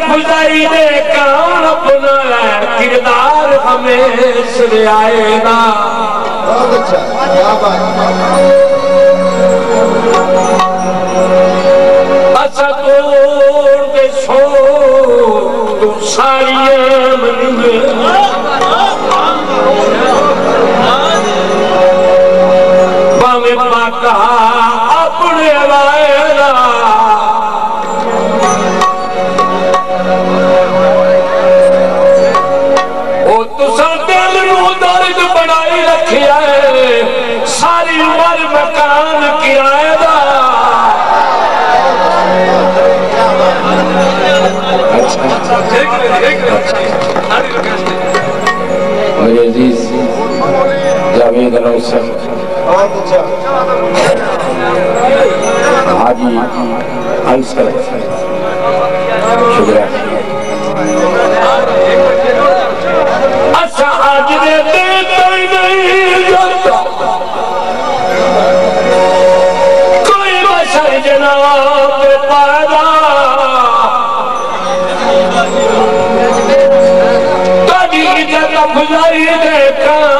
लफ़्ज़ाई दे कान अपना किरदार हमेशा तू सारियां الاوسط آج ہم آئی سکتے ہیں شکریہ I'm gonna make you mine.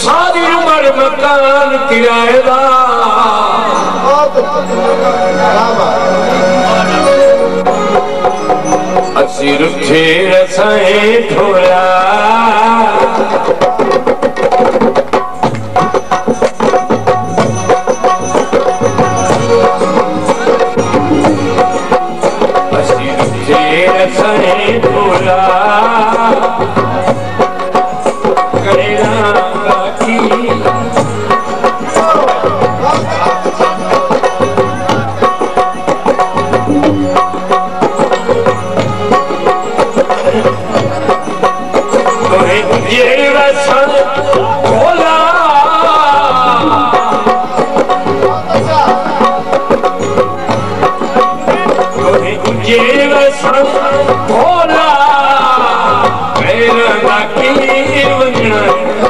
सारी उमिर मकान किराया असे साई Thank you.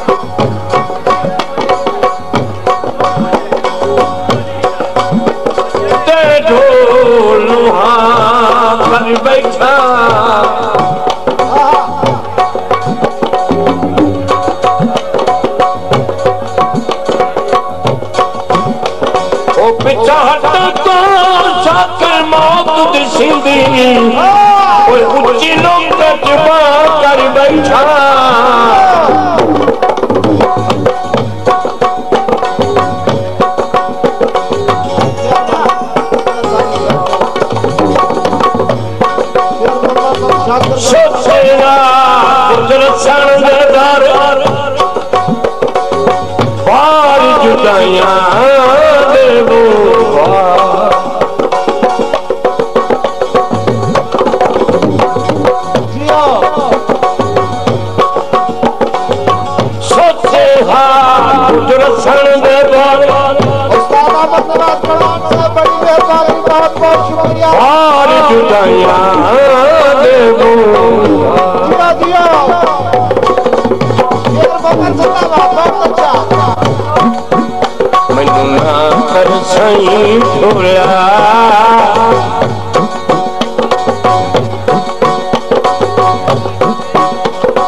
جاہت کو شاکر موت ڏسندي اوجي لوڪ کچ با تر وڃا شهيرا حضرت آه گوجر سن دے با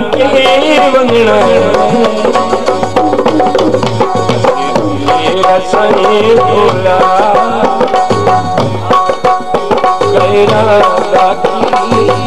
की वञी भोला। गैर किले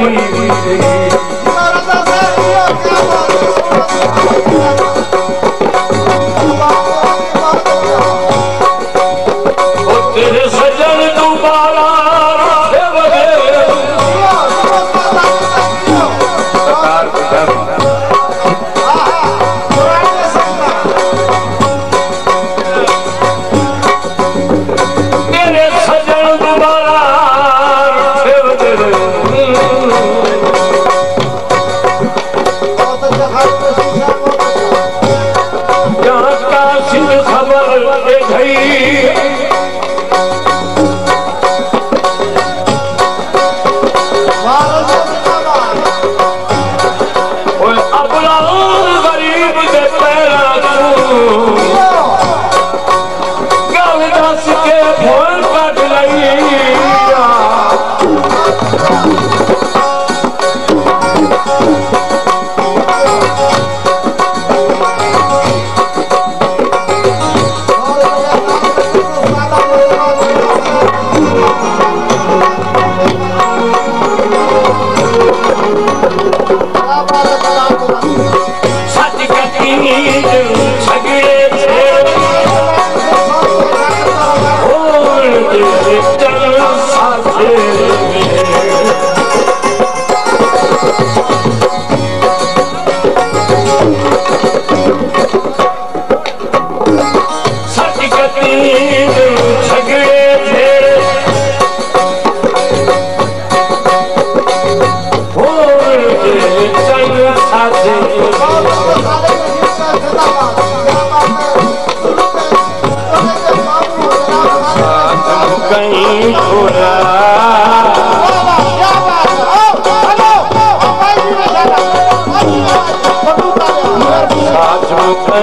Steve. सगळे